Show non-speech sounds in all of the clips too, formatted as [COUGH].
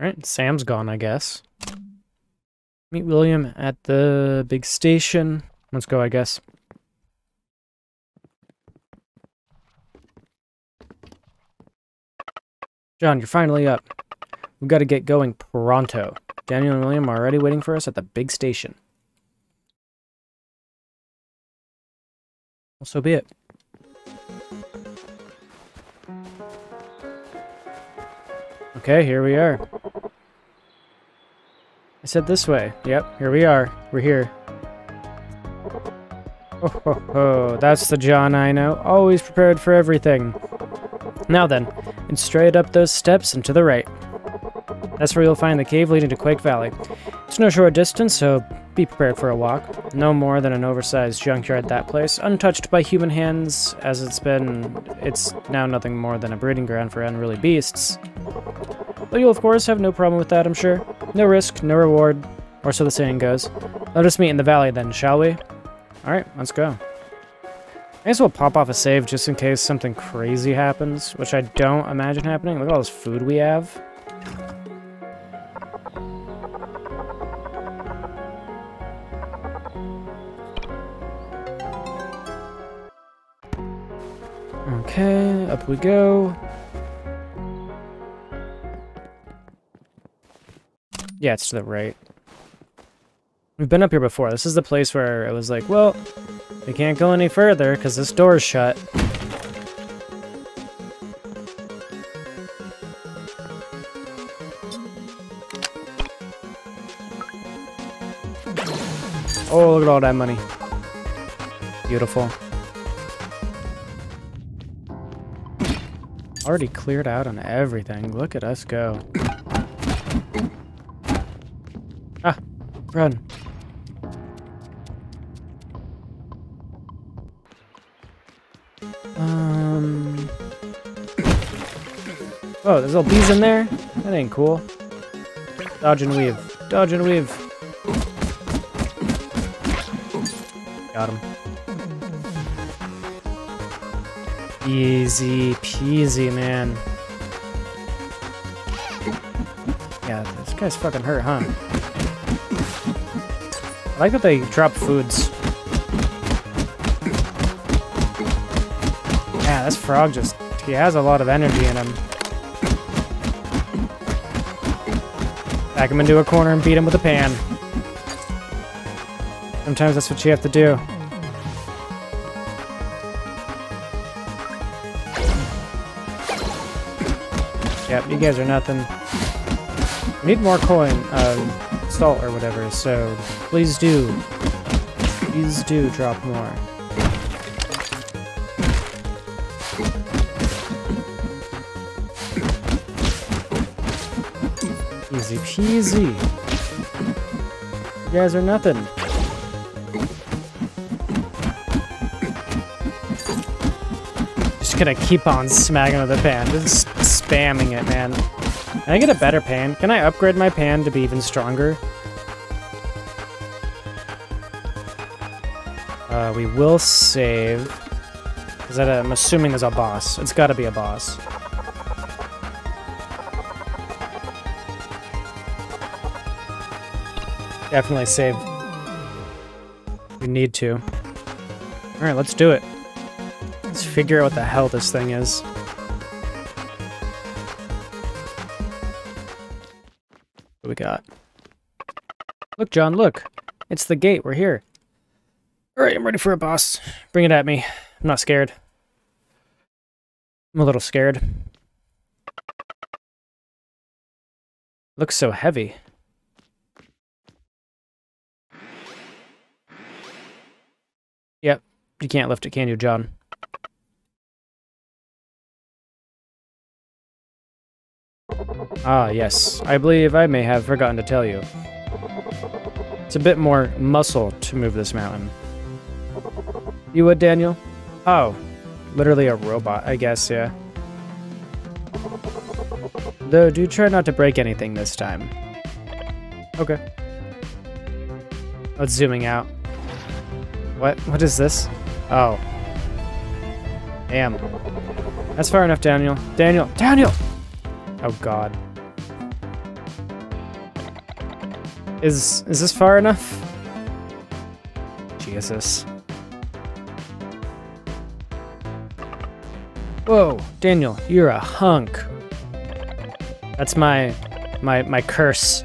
Alright, Sam's gone, I guess. Meet William at the big station. Let's go, I guess. John, you're finally up. We've got to get going pronto. Daniel and William are already waiting for us at the big station. Well, so be it. Okay, here we are. I said this way. Yep, here we are. We're here. Oh, ho, ho. that's the John I know. Always prepared for everything. Now then, and straight up those steps and to the right. That's where you'll find the cave leading to Quake Valley. It's no short distance, so be prepared for a walk. No more than an oversized junkyard, that place. Untouched by human hands, as it's been, it's now nothing more than a breeding ground for unruly beasts. But you'll of course have no problem with that, I'm sure. No risk, no reward, or so the saying goes. Let us meet in the valley then, shall we? Alright, let's go. I guess we'll pop off a save just in case something crazy happens, which I don't imagine happening. Look at all this food we have. Okay, up we go. Yeah, it's to the right. We've been up here before. This is the place where it was like, well, we can't go any further because this door's shut. Oh, look at all that money. Beautiful. Already cleared out on everything. Look at us go. Run. Um. [COUGHS] Oh, there's little bees in there? That ain't cool. Dodge and weave. Dodge and weave. Got him. Easy peasy, man. Yeah, this guy's fucking hurt, huh? I like that they drop foods. Yeah, this frog just... He has a lot of energy in him. Back him into a corner and beat him with a pan. Sometimes that's what you have to do. Yep, you guys are nothing. Need more coin, um, salt or whatever, so please do. Please do drop more. Easy peasy. You guys are nothing. Just gonna keep on smacking with the pan. Just spamming it, man. Can I get a better pan? Can I upgrade my pan to be even stronger? Uh, we will save. Is that a, I'm assuming there's a boss. It's gotta be a boss. Definitely save. We need to. Alright, let's do it. Let's figure out what the hell this thing is. Look, John, look. It's the gate. We're here. Alright, I'm ready for a boss. Bring it at me. I'm not scared. I'm a little scared. Looks so heavy. Yep, you can't lift it, can you, John? Ah, yes. I believe I may have forgotten to tell you. It's a bit more muscle to move this mountain. You would, Daniel? Oh, literally a robot, I guess, yeah. Though, do try not to break anything this time. Okay. Oh, it's zooming out. What? What is this? Oh. Damn. That's far enough, Daniel. Daniel! Daniel! Oh, God. Is is this far enough? Jesus. Whoa, Daniel, you're a hunk. That's my my my curse.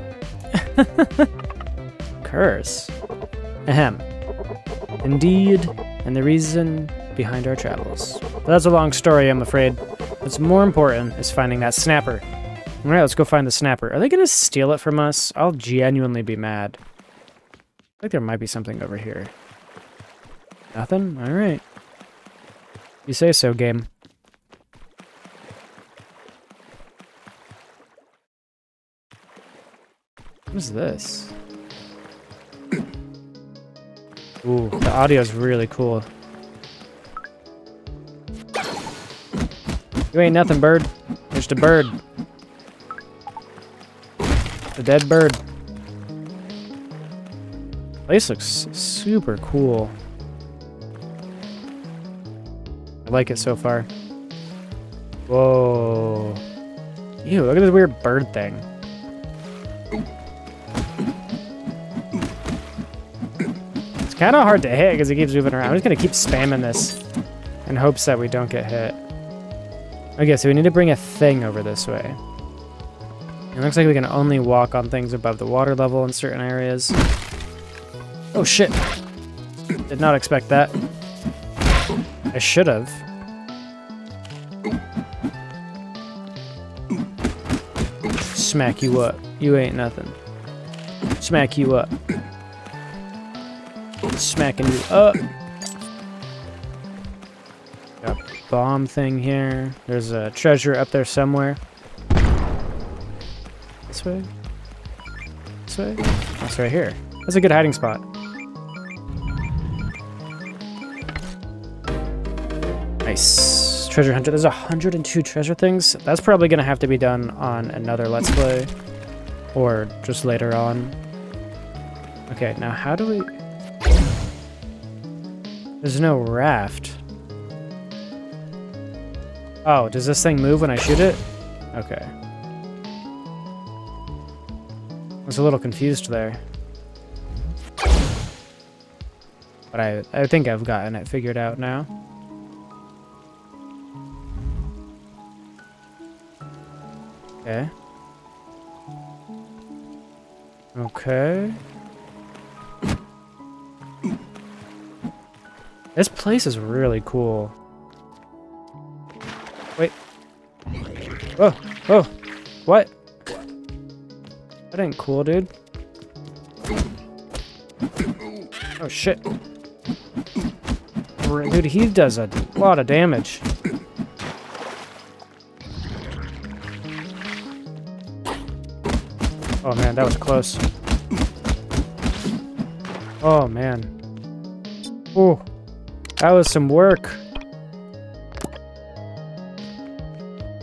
[LAUGHS] curse. Ahem. Indeed, and the reason behind our travels. But that's a long story, I'm afraid. What's more important is finding that snapper. Alright, let's go find the snapper. Are they gonna steal it from us? I'll genuinely be mad. I think there might be something over here. Nothing? Alright. You say so, game. What is this? Ooh, the audio is really cool. You ain't nothing, bird. Just a bird. A dead bird. Place looks super cool. I like it so far. Whoa. Ew, look at this weird bird thing. It's kind of hard to hit because it keeps moving around. I'm just going to keep spamming this in hopes that we don't get hit. Okay, so we need to bring a thing over this way. It looks like we can only walk on things above the water level in certain areas. Oh shit! Did not expect that. I should have. Smack you up. You ain't nothing. Smack you up. Smacking you up. bomb thing here. There's a treasure up there somewhere. This way? This way? That's right here. That's a good hiding spot. Nice. Treasure hunter. There's 102 treasure things. That's probably going to have to be done on another Let's Play. Or just later on. Okay, now how do we... There's no raft. Oh, does this thing move when I shoot it? Okay. Was a little confused there. But I, I think I've gotten it figured out now. Okay. Okay. This place is really cool. Wait. Oh, oh, what? That ain't cool, dude. Oh, shit. Dude, he does a lot of damage. Oh, man, that was close. Oh, man. Oh, that was some work.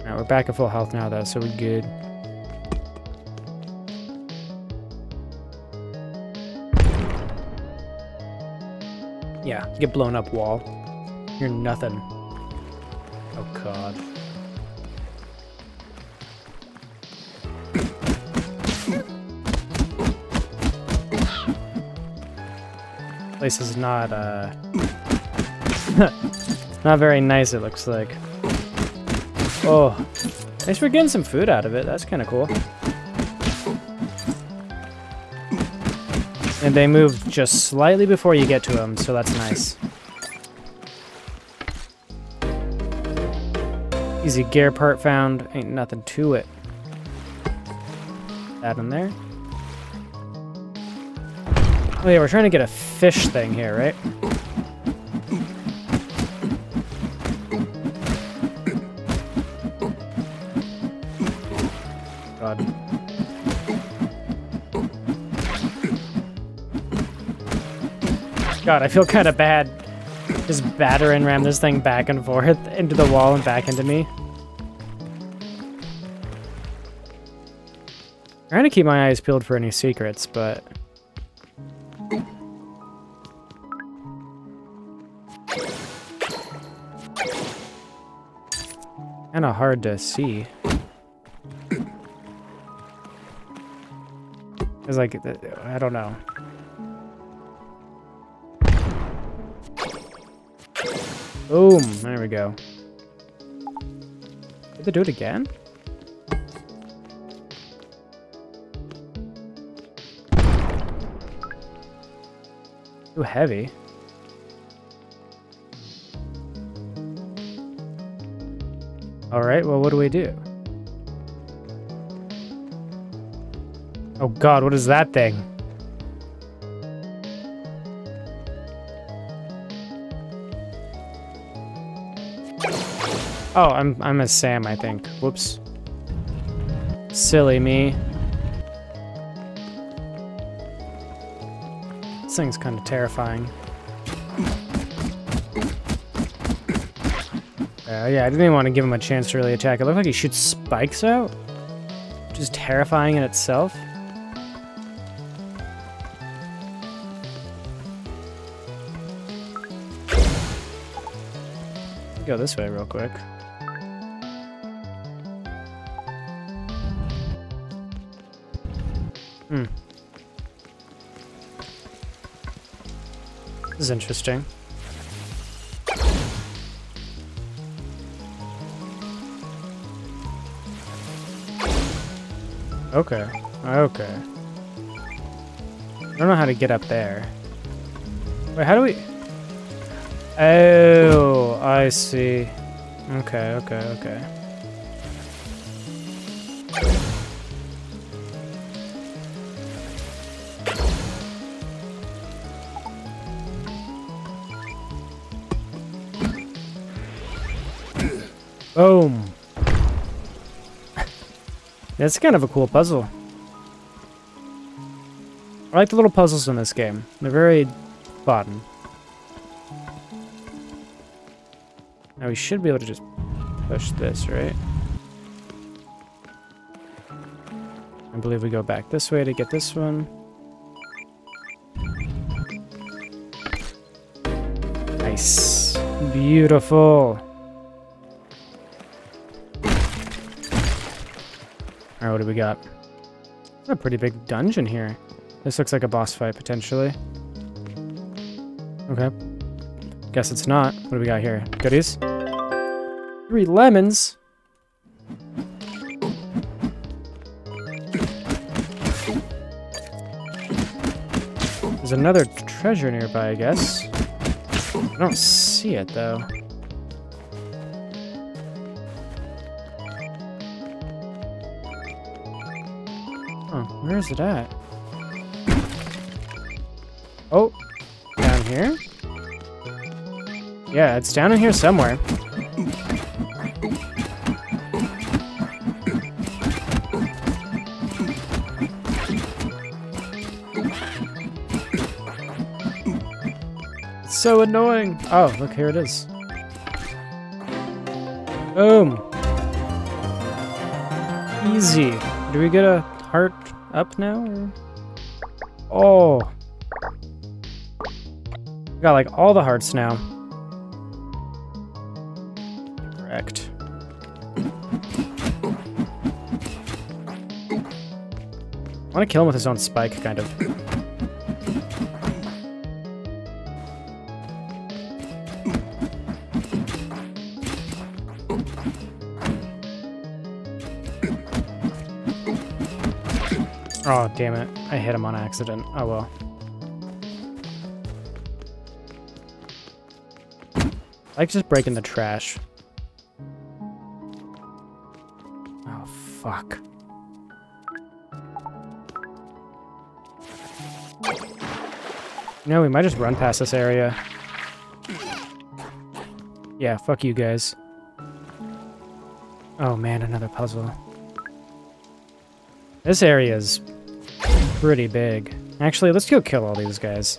Now, we're back at full health now, though, so we're good. Get blown up, wall. You're nothing. Oh, God. Place is not, uh... [LAUGHS] not very nice, it looks like. Oh, thanks for getting some food out of it. That's kind of cool. And they move just slightly before you get to them, so that's nice. Easy gear part found. Ain't nothing to it. That in there. Oh yeah, we're trying to get a fish thing here, right? God, I feel kind of bad just battering ram this thing back and forth into the wall and back into me. i trying to keep my eyes peeled for any secrets, but... Kinda hard to see. It's like, uh, I don't know. Boom, there we go. Did they do it again? Too heavy. Alright, well what do we do? Oh god, what is that thing? Oh, I'm I'm a Sam, I think. Whoops. Silly me. This thing's kind of terrifying. Uh, yeah, I didn't even want to give him a chance to really attack. It looked like he shoots spikes out. Which is terrifying in itself. Go this way real quick. Hmm. This is interesting. Okay. Okay. I don't know how to get up there. Wait, how do we... Oh, I see. Okay, okay, okay. That's kind of a cool puzzle. I like the little puzzles in this game. They're very fun. Now we should be able to just push this, right? I believe we go back this way to get this one. Nice. Beautiful. Alright, what do we got? a pretty big dungeon here. This looks like a boss fight, potentially. Okay. Guess it's not. What do we got here? Goodies? Three lemons? There's another treasure nearby, I guess. I don't see it, though. Where is it at? Oh, down here? Yeah, it's down in here somewhere. It's so annoying. Oh, look, here it is. Boom. Easy. Do we get a heart up now? Or? Oh. got like all the hearts now. Correct. I want to kill him with his own spike, kind of. Oh, damn it. I hit him on accident. Oh well. I like just breaking the trash. Oh, fuck. No, we might just run past this area. Yeah, fuck you guys. Oh man, another puzzle. This area is pretty big. Actually, let's go kill all these guys.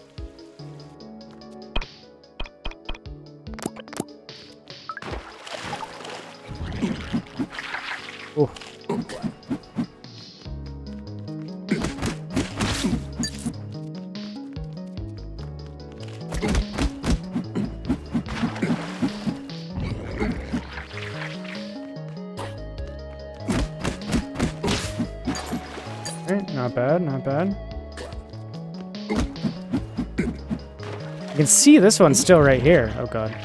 Bad, not bad. You can see this one's still right here. Oh god.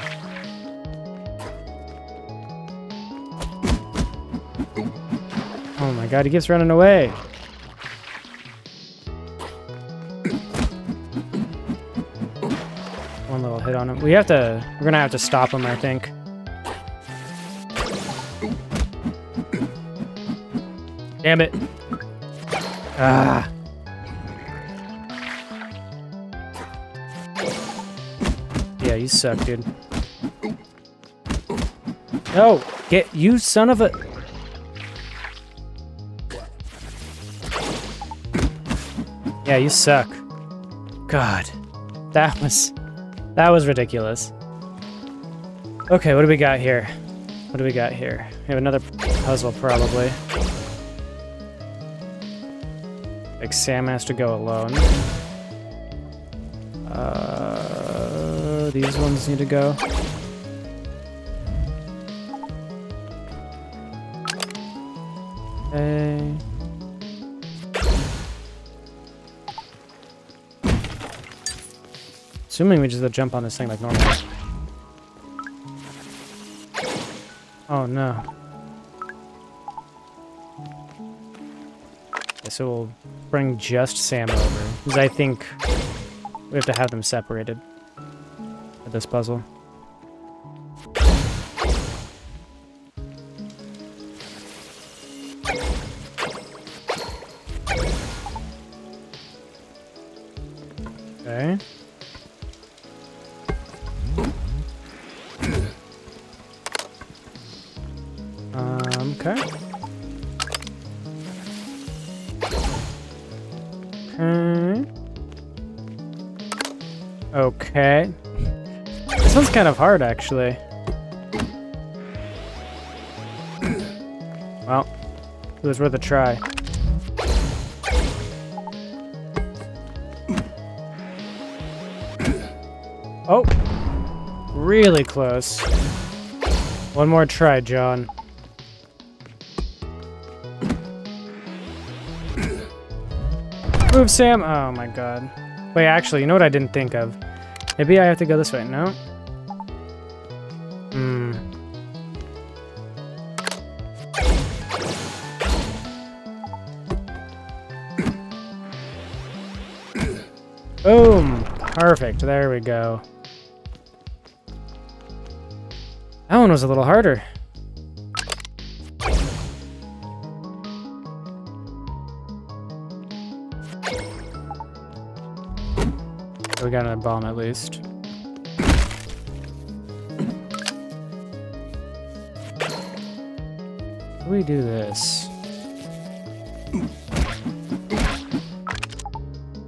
Oh my god, he keeps running away. One little hit on him. We have to, we're gonna have to stop him, I think. Damn it. Ah. Yeah, you suck, dude. No! Get you son of a... Yeah, you suck. God. That was... That was ridiculous. Okay, what do we got here? What do we got here? We have another puzzle, probably. Like, Sam has to go alone. Uh, these ones need to go. Okay. Assuming we just jump on this thing like normal. Oh no. So we'll bring just Sam over. Because I think we have to have them separated for this puzzle. Okay. Um, okay. Okay. Okay. This one's kind of hard, actually. [CLEARS THROAT] Well, it was worth a try. Oh! Really close. One more try, John. Move, Sam! Oh my god. Wait, actually, you know what I didn't think of? Maybe I have to go this way, no? Hmm. [COUGHS] Boom! Perfect, there we go. That one was a little harder. We got a bomb at least. We do this?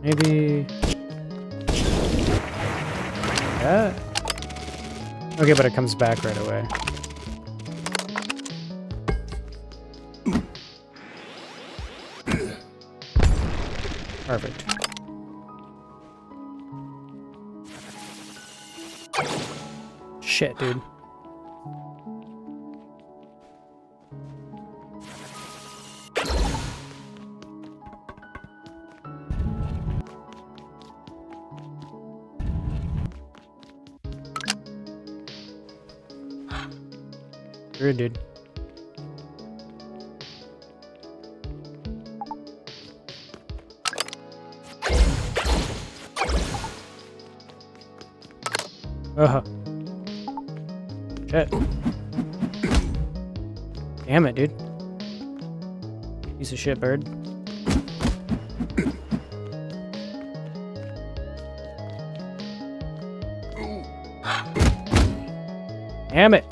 Maybe... Yeah? Okay, but it comes back right away. Perfect. Shit, dude. Damn it, dude. Piece of shit bird. Damn it.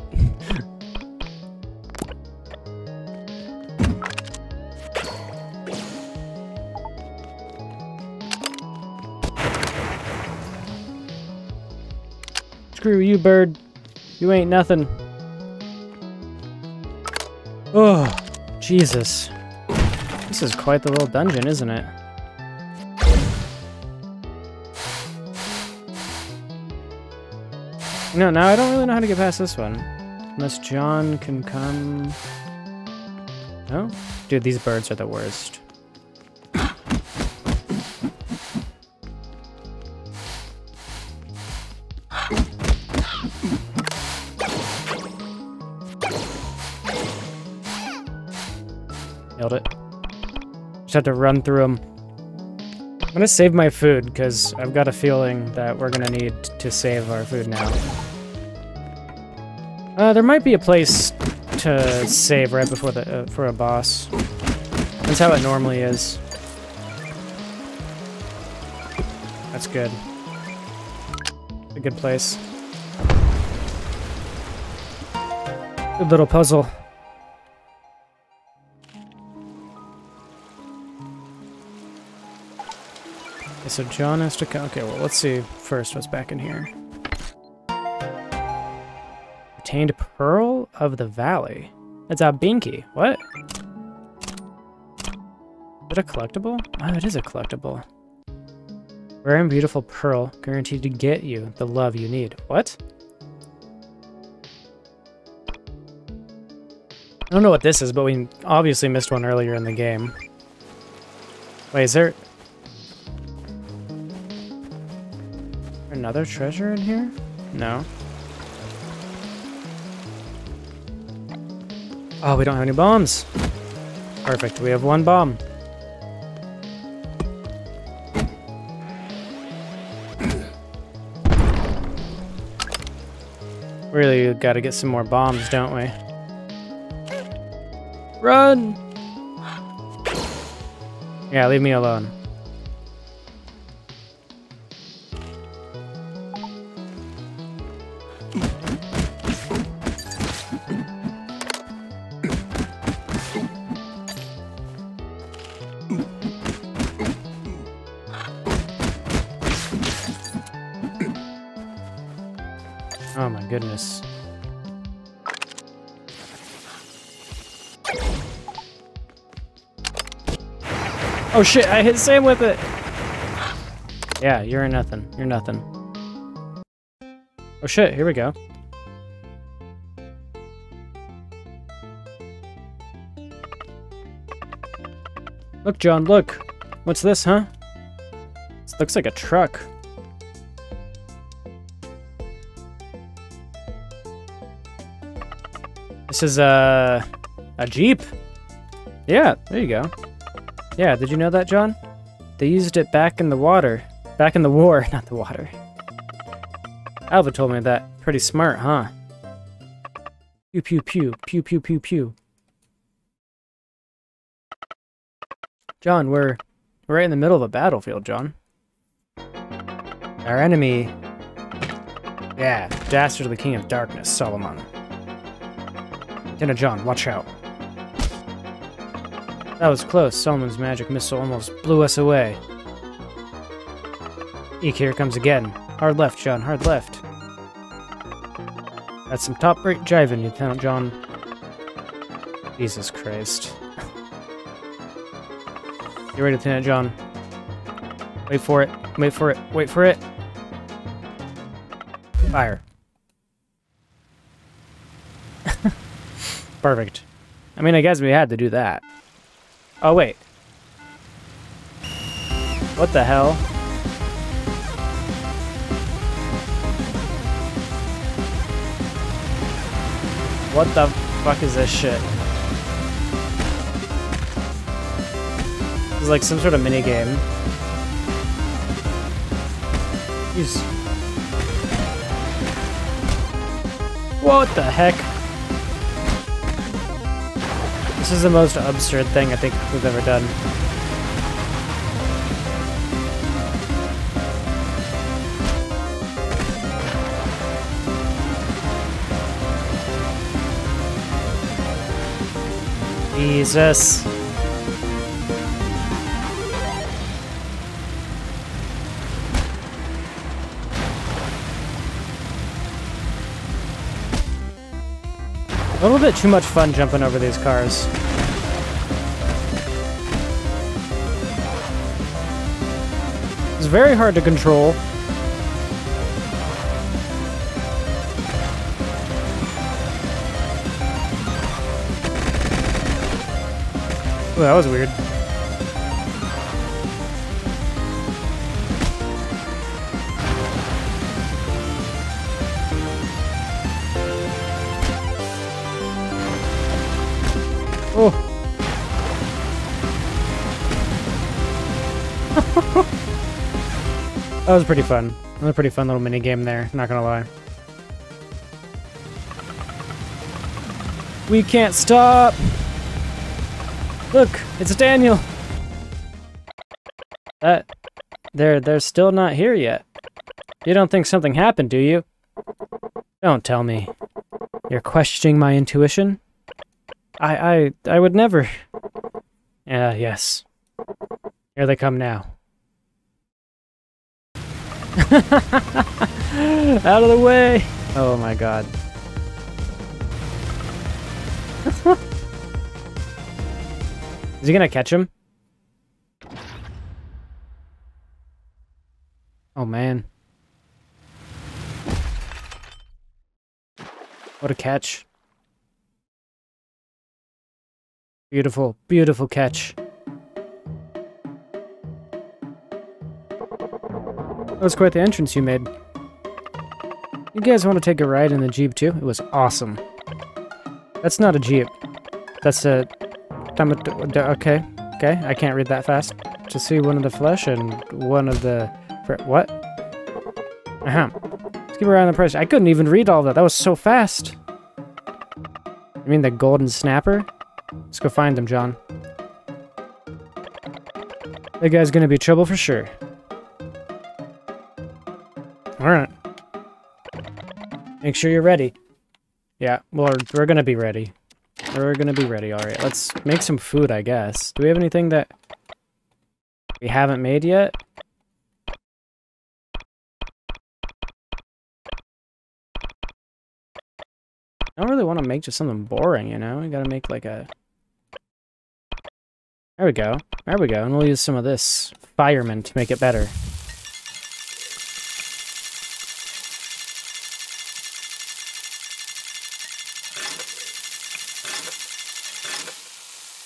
Screw you, bird. You ain't nothing. Oh, Jesus. This is quite the little dungeon, isn't it? No, now I don't really know how to get past this one. Unless John can come... No? Dude, these birds are the worst. Just have to run through them. I'm gonna save my food, because I've got a feeling that we're gonna need to save our food now. Uh, there might be a place to save right before the uh, for a boss. That's how it normally is. That's good. A good place. Good little puzzle. Okay, so John has to come. Okay, well, let's see first what's back in here. Retained Pearl of the Valley. It's a binky. What? Is it a collectible? Oh, it is a collectible. Rare and beautiful pearl, guaranteed to get you the love you need. What? I don't know what this is, but we obviously missed one earlier in the game. Wait, is there... Another treasure in here? No. Oh, we don't have any bombs. Perfect, we have one bomb. [CLEARS THROAT] Really gotta get some more bombs, don't we? Run! Yeah, leave me alone. Goodness. Oh shit, I hit Sam with it! Yeah, you're nothing. You're nothing. Oh shit, here we go. Look, John, look! What's this, huh? This looks like a truck. This is a, a Jeep. Yeah, there you go. Yeah, did you know that, John? They used it back in the water. Back in the war, [LAUGHS] not the water. Alva told me that. Pretty smart, huh? Pew pew pew, pew pew pew pew. John, we're, we're right in the middle of a battlefield, John. Our enemy... Yeah, Dastard of the King of Darkness, Solomon. Lieutenant John, watch out. That was close. Solomon's magic missile almost blew us away. Eek, here comes again. Hard left, John, hard left. That's some top-rate jiving, Lieutenant John. Jesus Christ. [LAUGHS] Get ready, Lieutenant John. Wait for it. Wait for it. Wait for it. Fire. Perfect. I mean, I guess we had to do that. Oh, wait. What the hell? What the fuck is this shit? It's like some sort of mini game. What the heck? This is the most absurd thing I think we've ever done. Jesus. A little bit too much fun jumping over these cars. It's very hard to control. That was weird. That was pretty fun. That was a pretty fun little mini game there, not gonna lie. We can't stop! Look, it's Daniel! That... They're, they're still not here yet. You don't think something happened, do you? Don't tell me. You're questioning my intuition? I, I, I would never... Yeah, yes. Here they come now. [LAUGHS] Out of the way! Oh my god. [LAUGHS] Is he gonna catch him? Oh man. What a catch. Beautiful, beautiful catch. That was quite the entrance you made. You guys want to take a ride in the Jeep too? It was awesome. That's not a Jeep. That's a... Okay, okay, I can't read that fast. To see one of the flesh and one of the... What? Uh-huh. Let's keep around the price. I couldn't even read all that. That was so fast. I mean the golden snapper? Let's go find them, John. That guy's gonna be trouble for sure. Make sure you're ready. Yeah, well, we're gonna be ready. We're gonna be ready, alright. Let's make some food, I guess. Do we have anything that we haven't made yet? I don't really want to make just something boring, you know? We gotta make like a... There we go. There we go. And we'll use some of this fireman to make it better.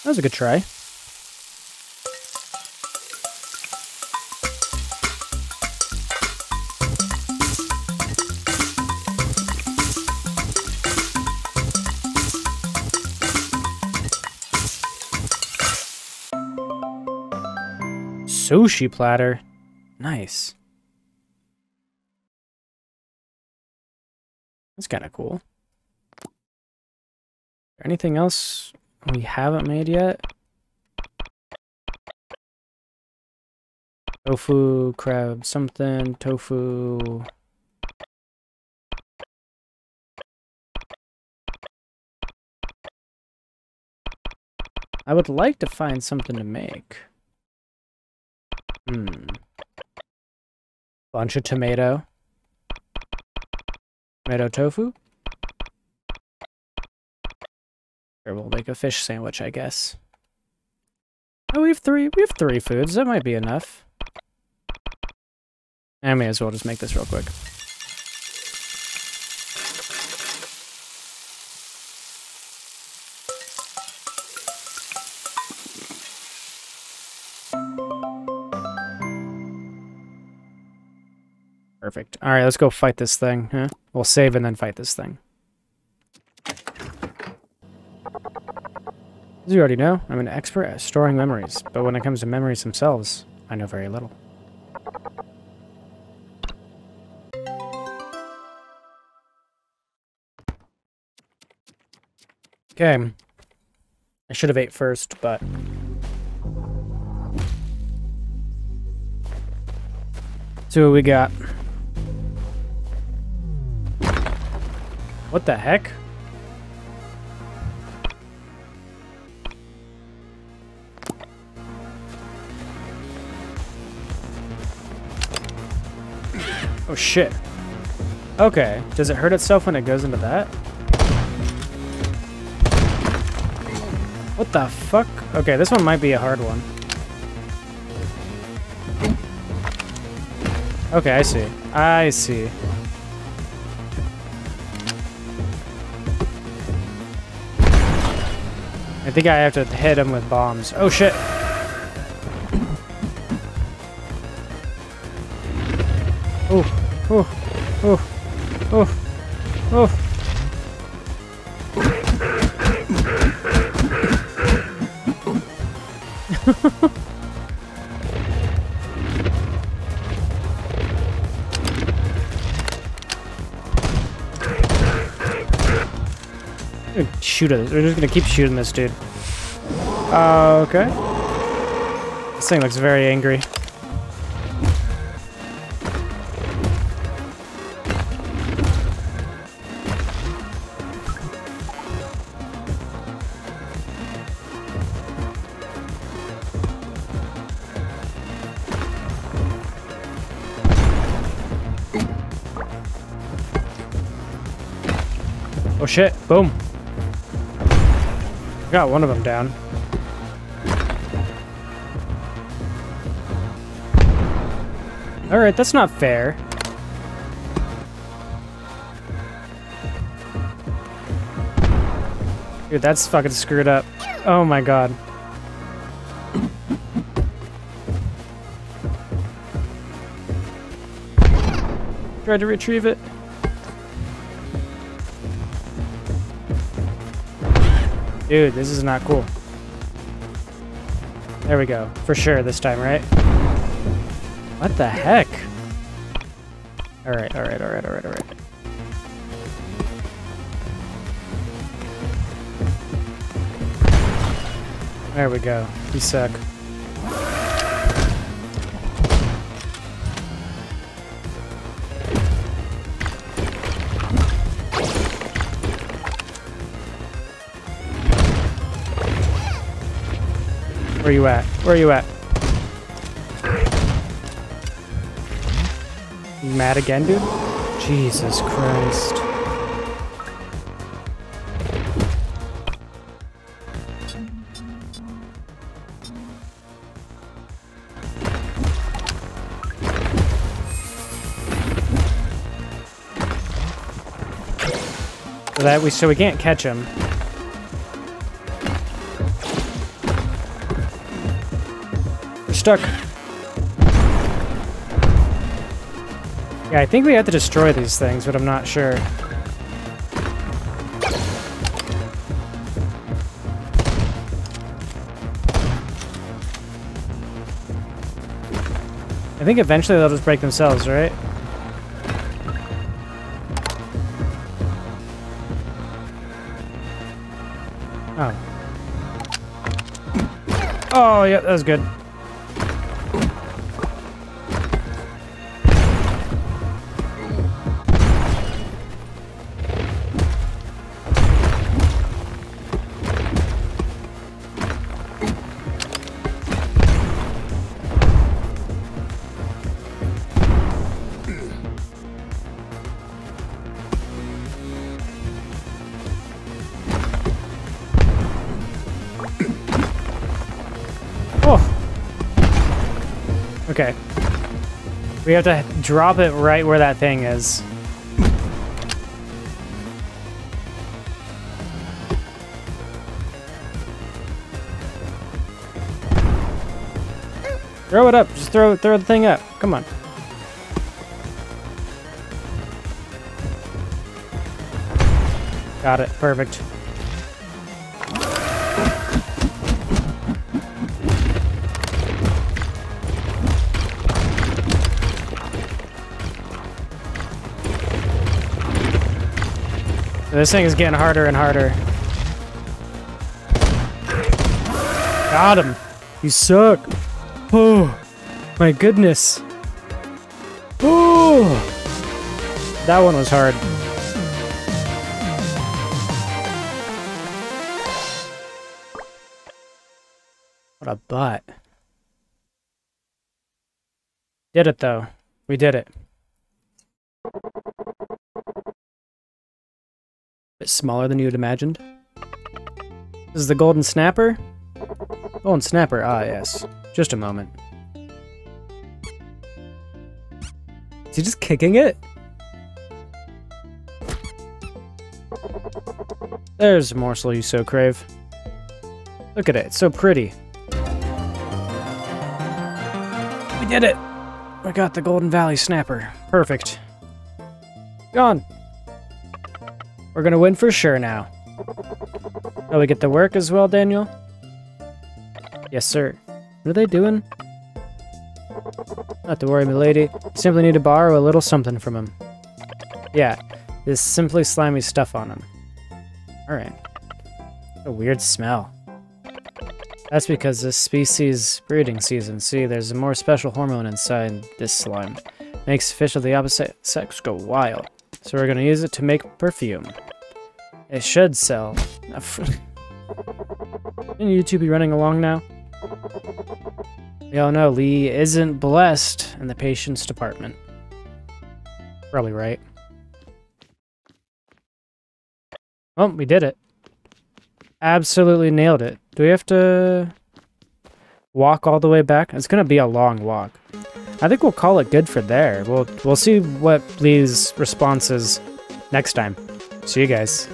That was a good try. Sushi platter. Nice. That's kind of cool. Anything else we haven't made yet? Tofu, crab, something, tofu. I would like to find something to make. Hmm. Bunch of tomato. Tomato tofu? Or we'll make a fish sandwich, I guess. Oh, we have three. We have three foods. That might be enough. I may as well just make this real quick. Perfect. All right, let's go fight this thing. Huh? We'll save and then fight this thing. As you already know, I'm an expert at storing memories, but when it comes to memories themselves, I know very little. Okay. I should have ate first, but... See what we got. What the heck? Oh shit. Okay, does it hurt itself when it goes into that? What the fuck? Okay, this one might be a hard one. Okay, I see. I see. I think I have to hit him with bombs. Oh shit! Oh, oh, oh, oh. Shoot at this. We're just gonna keep shooting this dude. Uh, okay. This thing looks very angry. Oh shit, boom. Got one of them down. Alright, that's not fair. Dude, that's fucking screwed up. Oh my god. Tried to retrieve it. Dude, this is not cool. There we go. For sure this time, right? What the heck? Alright, alright, alright, alright, alright. There we go. You suck. Where you at? Where you at? You mad again, dude? Jesus Christ. So that we so we can't catch him. Stuck. Yeah, I think we have to destroy these things, but I'm not sure. I think eventually they'll just break themselves, right? Oh. Oh, yeah, that was good. We have to drop it right where that thing is. Throw it up. Just throw throw the thing up. Come on. Got it. Perfect. This thing is getting harder and harder. Got him. You suck. Oh, my goodness. Oh, that one was hard. What a butt. Did it though. We did it. Bit smaller than you'd imagined. This is the golden snapper? Golden snapper, ah yes. Just a moment. Is he just kicking it? There's a morsel you so crave. Look at it, it's so pretty. We did it! We got the Golden Valley Snapper. Perfect. Gone. We're gonna win for sure now. Oh, we get the work as well, Daniel? Yes, sir. What are they doing? Not to worry, milady. Simply need to borrow a little something from him. Yeah, this simply slimy stuff on him. Alright. A weird smell. That's because this species breeding season. See, there's a more special hormone inside this slime. Makes fish of the opposite sex go wild. So we're gonna use it to make perfume. It should sell. [LAUGHS] Shouldn't YouTube be running along now? We all know Lee isn't blessed in the patience department. Probably right. Well, we did it. Absolutely nailed it. Do we have to walk all the way back? It's gonna be a long walk. I think we'll call it good for there. We'll we'll see what Lee's response is next time. See you guys.